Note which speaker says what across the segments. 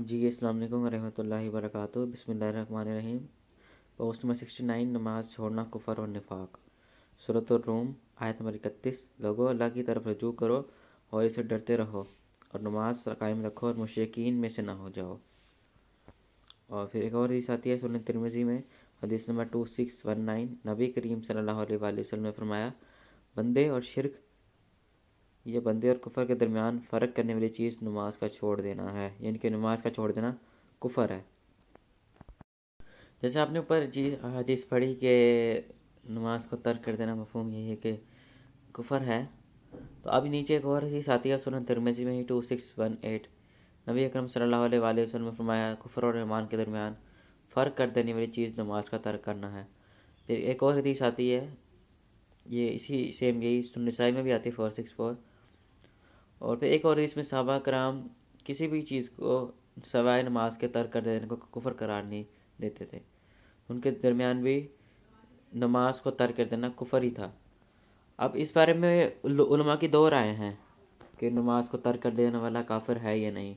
Speaker 1: जी वालेकुम वरहमतुल्लाहि वबरकातुहू। बिस्मिल्लाहिर्रहमानिर्रहीम। पोस्ट नंबर सिक्सटी नाइन, नमाज़ छोड़ना कुफर और निफाक। सूरत रूम, आयत नंबर इकतीस। लोगों, अल्लाह की तरफ़ रजू करो और इसे डरते रहो और नमाज़ कायम रखो और मुशरकिन में से ना हो जाओ। और फिर एक और हदीस आती है सुन तिरमिजी में, हदीस number two six one nine. नबी करीम सल्लल्लाहु अलैहि वसल्लम ने फरमाया, बंदे और शिरक ये बंदे और कुफर के दरमियान फ़र्क करने वाली चीज़ नमाज़ का छोड़ देना है। यानी कि नमाज़ का छोड़ देना कुफर है। जैसे आपने ऊपर जी हदीस पढ़ी कि नमाज़ को तर्क कर देना मफहम यही है कि कुफर है। तो अभी नीचे एक और हदीस आती है सुन तिरमिजी में ही, टू सिक्स वन एट। नबी अकरम सल्लल्लाहु अलैहि वसल्लम ने फरमाया, कुफर और ईमान के दरमियान फ़र्क कर देने वाली चीज़ नमाज़ का तर्क करना है। फिर एक और हदीस आती है, ये इसी सेम यही सुनसाई में भी आती है, फोर सिक्स फोर। और फिर एक और इसमें सहाबा कराम किसी भी चीज़ को सवाए नमाज़ के तर्क कर देने को कुफर करार नहीं देते थे। उनके दरमियान भी नमाज़ को तर्क कर देना कुफर ही था। अब इस बारे में उलमा की दो राय हैं कि नमाज़ को तर्क कर देने वाला काफिर है या नहीं।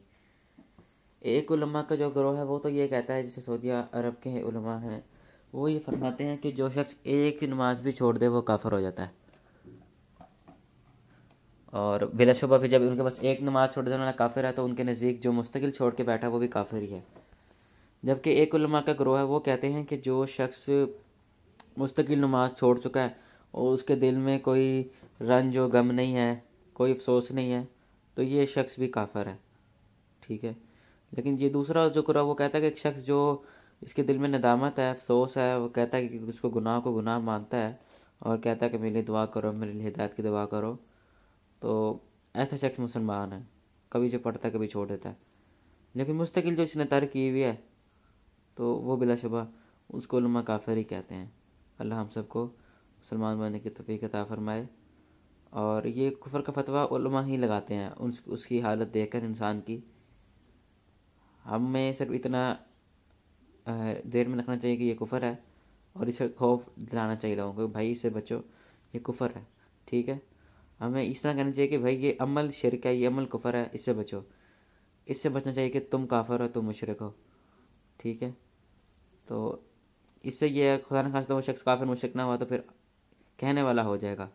Speaker 1: एक उलमा का जो ग्रोह है, वो तो ये कहता है, जैसे सऊदी अरब के उलमा हैं, वो ये फरमाते हैं कि जो शख्स एक नमाज़ भी छोड़ दे, वो काफिर हो जाता है। और बिला बिलाशुबा फिर जब उनके पास एक नमाज़ छोड़ देने वाला काफिर है तो उनके नज़दीक जो मुस्तकिल छोड़ के बैठा वो भी काफिर ही है। जबकि एक उलमा का ग्रोह है, वो कहते हैं कि जो शख्स मुस्तकिल नमाज़ छोड़ चुका है, और उसके दिल में कोई रंज व गम नहीं है, कोई अफसोस नहीं है तो ये शख्स भी काफिर है। ठीक है? लेकिन ये दूसरा जो ग्रोह, वो कहता है कि एक शख्स जो इसके दिल में नदामत है, अफसोस है, वो कहता है कि उसको गुनाह को गुनाह मानता है, और कहता है कि मेरे लिए दुआ करो, मेरे लिए हिदायत की दुआ करो। तो ऐसा शख्स मुसलमान है। कभी जो पढ़ता है, कभी छोड़ देता है। लेकिन मुस्तकिल जो इसने तर्क की हुई है तो वो बिलाशुबा उसको लम्हा काफिर ही कहते हैं। अल्लाह हम सबको मुसलमान बनने की तोफ़ी अता फरमाए। और ये कुफर का फतवा ही लगाते हैं उस उसकी हालत देखकर इंसान की। हमें सिर्फ़ इतना देर में रखना चाहिए कि ये कुफर है, और इसे खौफ दिलाना चाहिए लोगों को भाई इससे बचो, ये कुफर है, ठीक है? हमें इस तरह कहना चाहिए कि भाई ये अमल शिरक है, ये अमल कुफर है, इससे बचो। इससे बचना चाहिए कि तुम काफर हो, तुम मुशरक हो। ठीक है? तो इससे ये खुदा न खास वो शख्स काफिर, मुशरक ना हुआ तो फिर कहने वाला हो जाएगा।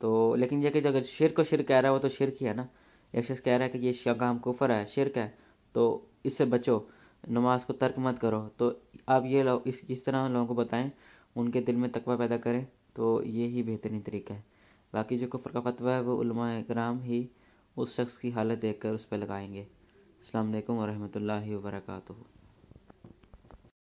Speaker 1: तो लेकिन ये कि अगर शिर को शिर कह रहा है, वो तो शिरक ही है ना? एक शख्स कह रहा है कि ये काम कुफर है, शिरक है तो इससे बचो। नमाज़ को तर्क मत करो। तो आप ये लोग इस इस तरह लोगों को बताएँ, उनके दिल में तकवा पैदा करें तो ये ही बेहतरीन तरीका है। बाकी जो कुफर का फतवा है, वो कराम ही उस शख्स की हालत देखकर उस पर लगाएँगे। अल्लाम वरहमल वर्का